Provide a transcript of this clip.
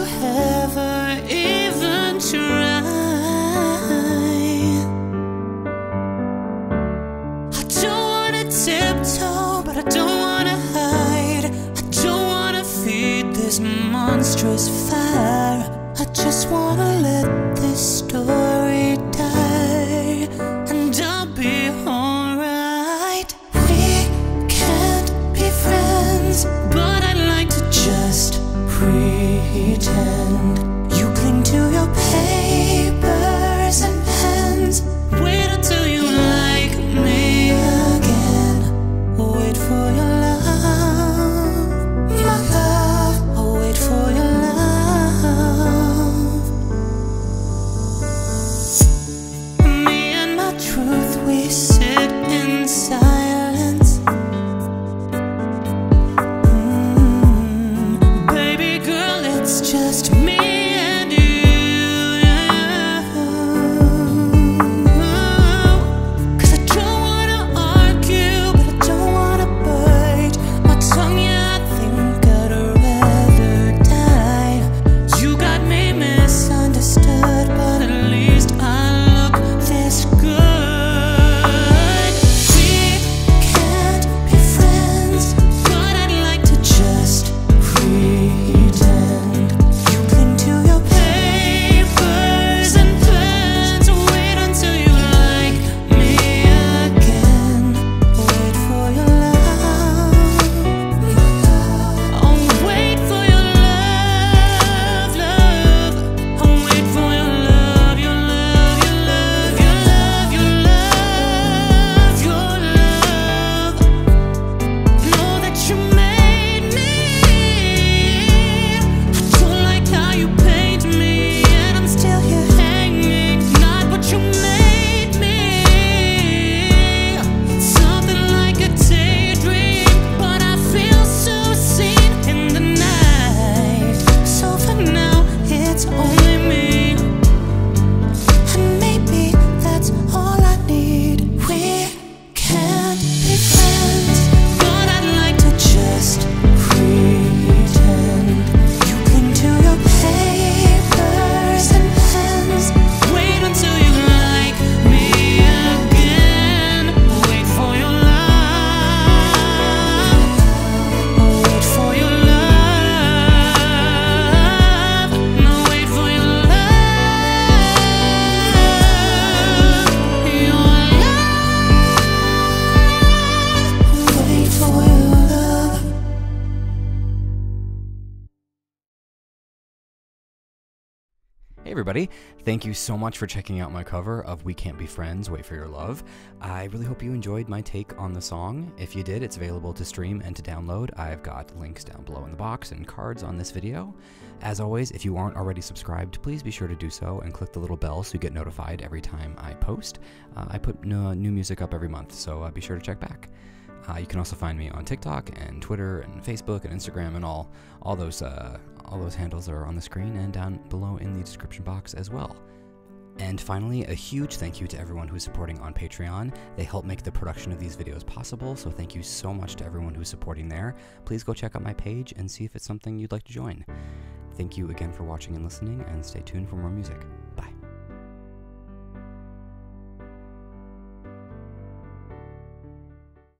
ever even try. I don't wanna tiptoe, but I don't wanna hide. I don't wanna feed this monstrous fire. I just wanna let this story pretend. Just me Hey everybody, thank you so much for checking out my cover of We Can't Be Friends, Wait for Your Love. I really hope you enjoyed my take on the song. If you did, it's available to stream and to download. I've got links down below in the box and cards on this video. As always, if you aren't already subscribed, please be sure to do so and click the little bell so you get notified every time I post. Uh, I put new music up every month, so uh, be sure to check back. Uh, you can also find me on TikTok and Twitter and Facebook and Instagram and all all those uh, all those handles are on the screen and down below in the description box as well. And finally, a huge thank you to everyone who's supporting on Patreon. They help make the production of these videos possible, so thank you so much to everyone who's supporting there. Please go check out my page and see if it's something you'd like to join. Thank you again for watching and listening, and stay tuned for more music.